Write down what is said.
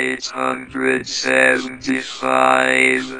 eight hundred seventy five.